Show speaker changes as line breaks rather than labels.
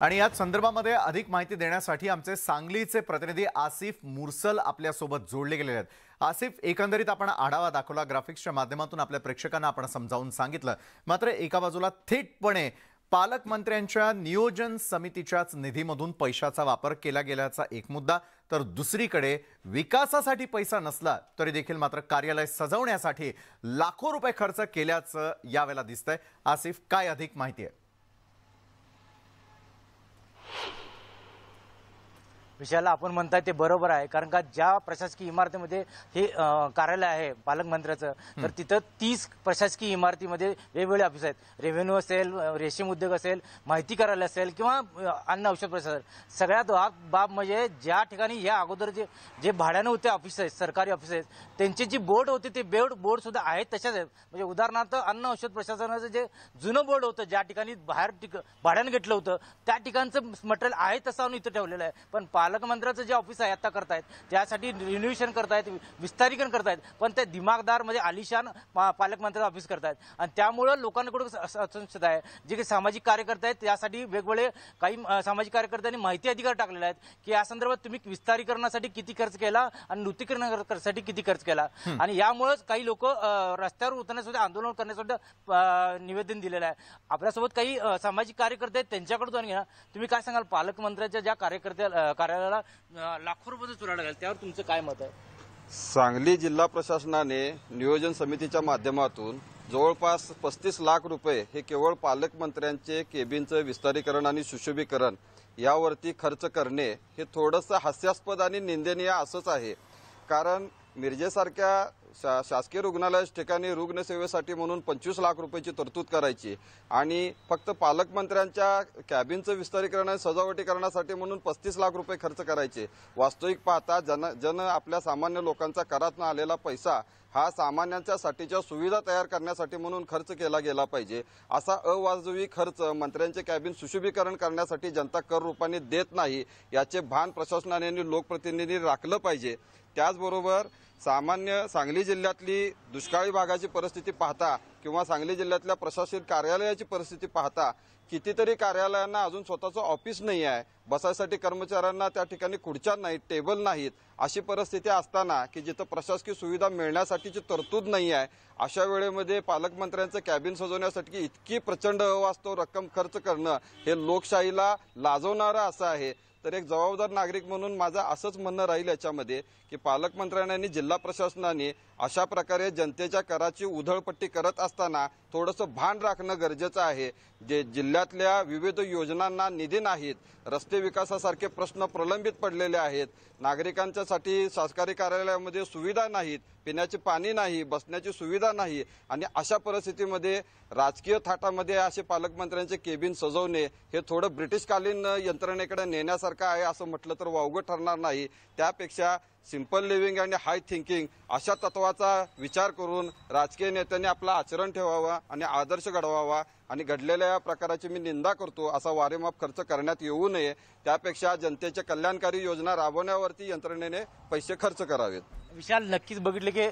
आणि याच संदर्भामध्ये अधिक माहिती देण्यासाठी आमचे सांगलीचे प्रतिनिधी आसिफ मुरसल आपल्यासोबत जोडले गेलेले आहेत. आसिफ एकंदरीत आपण आढावा दाखवला. ग्राफिक्सच्या माध्यमातून आपल्या प्रेक्षकांना आपण समजावून सांगितलं. मात्र एका बाजूला थेटपणे पालकमंत्र्यांच्या नियोजन समितीच्याच निधीमधून पैशाचा वापर केला गेल्याचा एक मुद्दा. तर दुसरीकडे विकासासाठी पैसा नसला तरी देखील मात्र कार्यालय सजवण्यासाठी लाखो रुपये खर्च केल्याचं यावेळेला दिसतंय. आसिफ काय अधिक माहिती आहे?
विषयाला आपण म्हणताय ते बरोबर आहे. कारण का ज्या प्रशासकीय इमारतीमध्ये हे कार्यालय आहे पालकमंत्र्याचं तर तिथं तीस प्रशासकीय इमारतीमध्ये वेगवेगळे ऑफिस आहेत. रेव्हेन्यू असेल रेशीम उद्योग असेल माहिती कार्यालय असेल किंवा अन्न औषध प्रशासन. सगळ्यात वाग बाब म्हणजे ज्या ठिकाणी या अगोदर जे जे भाड्यानं होते ऑफिस आहेत सरकारी ऑफिस आहेत त्यांचे जी बोर्ड होते ते बोर्ड बोर्ड सुद्धा आहेत तशाच आहेत. म्हणजे उदाहरणार्थ अन्न औषध प्रशासनाचं जे जुनं बोर्ड होतं ज्या ठिकाणी बाहेर भाड्यानं घेतलं होतं त्या ठिकाणचं मटेरियल आहे तसं आणून इथं ठेवलेलं आहे. पण पालकमंत्र्याचं जे ऑफिस आहे आता करतायत त्यासाठी रिन्युएशन करतायत विस्तारीकरण करतायत. पण ते दिमागदार म्हणजे आलिशान पा- पालकमंत्री ऑफिस करतायत. आणि त्यामुळं लोकांकडून असंशत आहे. जे काही सामाजिक कार्यकर्ते आहेत त्यासाठी वेगवेगळे काही सामाजिक कार्यकर्त्यांनी माहिती अधिकार टाकलेले आहेत की या संदर्भात तुम्ही विस्तारीकरणासाठी किती खर्च केला आणि नूतनीकरणासाठी किती खर्च केला. आणि यामुळेच काही लोक रस्त्यावर उतरण्यासाठी आंदोलन करण्यासाठी निवेदन दिलेलं आहे. आपल्यासोबत काही सामाजिक कार्यकर्ते आहेत त्यांच्याकडून तुम्ही काय सांगाल? पालकमंत्र्याच्या ज्या कार्यकर्त्या अं, कार्यालयाला लाखो रुपये चुरा लागेल त्यावर तुमचं काय मत आहे?
सांगली जिल्हा प्रशासनाने नियोजन समितीच्या माध्यमातून जवळपास पस्तीस लाख रुपये हे केवळ पालकमंत्र्यांचे केबिनचं विस्तारीकरण आणि सुशोभीकरण यावरती खर्च करणे हे थोडंसं हास्यास्पद आणि निंदनीय असंच आहे. कारण मिरजेसारख्या शा शासकीय रुग्णालय ठिकाणी रुग्णसेवेसाठी म्हणून पंचवीस लाख रुपयाची तरतूद करायची आणि फक्त पालकमंत्र्यांच्या कॅबिनचं विस्तारीकरण आणि सजावटीकरणासाठी म्हणून पस्तीस लाख रुपये खर्च करायचे. वास्तविक पाहता जन जन आपल्या सामान्य लोकांचा करातनं आलेला पैसा हा सामान्यांच्यासाठीच्या सुविधा तयार करण्यासाठी म्हणून खर्च केला गेला पाहिजे. असा अवाजवी खर्च मंत्र्यांचे कॅबिन सुशोभीकरण करण्यासाठी जनता कर रूपाने देत नाही याचे भान प्रशासनाने आणि लोकप्रतिनिधींनी राखलं पाहिजे. त्याचबरोबर सामान्य सांगली जिल्ह्यातली दुष्काळी भागाची परिस्थिती पाहता किंवा सांगली जिल्ह्यातल्या प्रशासकीय कार्यालयाची परिस्थिती पाहता कितीतरी कार्यालयांना अजून स्वतःचं ऑफिस नाही आहे. बसायसाठी कर्मचाऱ्यांना त्या ठिकाणी खुर्च्या नाहीत टेबल नाहीत. अशी परिस्थिती असताना की जिथं प्रशासकीय सुविधा मिळण्यासाठीची तरतूद नाही आहे अशा वेळेमध्ये पालकमंत्र्यांचं कॅबिन सजवण्यासाठी इतकी प्रचंड अवास्तव रक्कम खर्च करणं हे लोकशाहीला लाजवणारं असं आहे. तर एक जबाबदार नागरिक म्हणून माझं असंच म्हणणं राहील याच्यामध्ये की पालकमंत्र्यांनी आणि जिल्हा प्रशासनाने अशा प्रकारे जनतेच्या कराची उधळपट्टी करत असताना थोडंसं भान राखणं गरजेचं आहे. जे जिल्ह्यातल्या विविध योजनांना निधी नाहीत रस्ते विकासासारखे प्रश्न प्रलंबित पडलेले आहेत नागरिकांच्यासाठी सरकारी कार्यालयामध्ये सुविधा नाहीत पिण्याचे पाणी नाही बसण्याची सुविधा नाही आणि अशा परिस्थितीमध्ये राजकीय थाटामध्ये असे पालकमंत्र्यांचे केबिन सजवणे हे थोडं ब्रिटिशकालीन यंत्रणेकडे नेण्यासारखं आहे असं म्हटलं तर वावगं ठरणार नाही. त्यापेक्षा सिंपल लिव्हिंग आणि हाय थिंकिंग अशा तत्वाचा विचार करून राजकीय नेत्यांनी आपला आचरण ठेवावा आणि आदर्श घडवावा आणि घडलेल्या या प्रकाराची मी निंदा करतो असा वारेमाप खर्च करण्यात येऊ नये. त्यापेक्षा जनतेच्या कल्याणकारी योजना राबवण्यावरती यंत्रणेने पैसे खर्च करावेत.
विशाल नक्कीच बघितले की